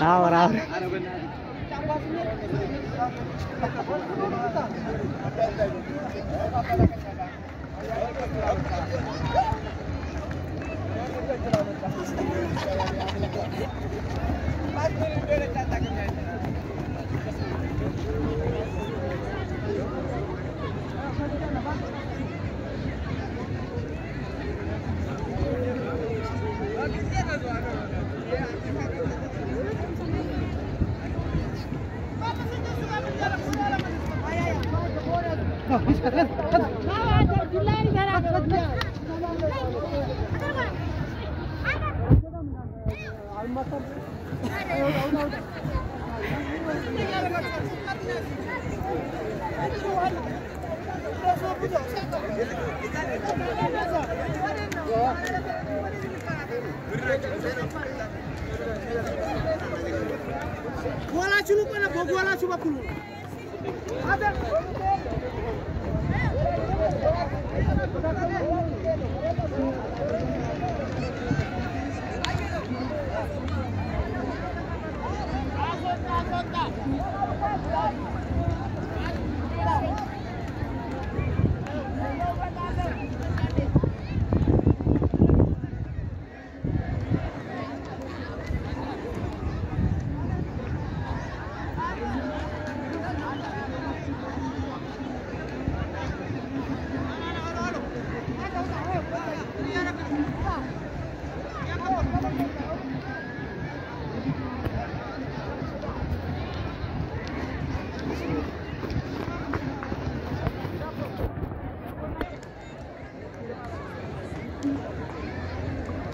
Ahora, ahora. Almasam Guala chulu pana bo guala chuba pulu. Ada. 見逃したいわよ。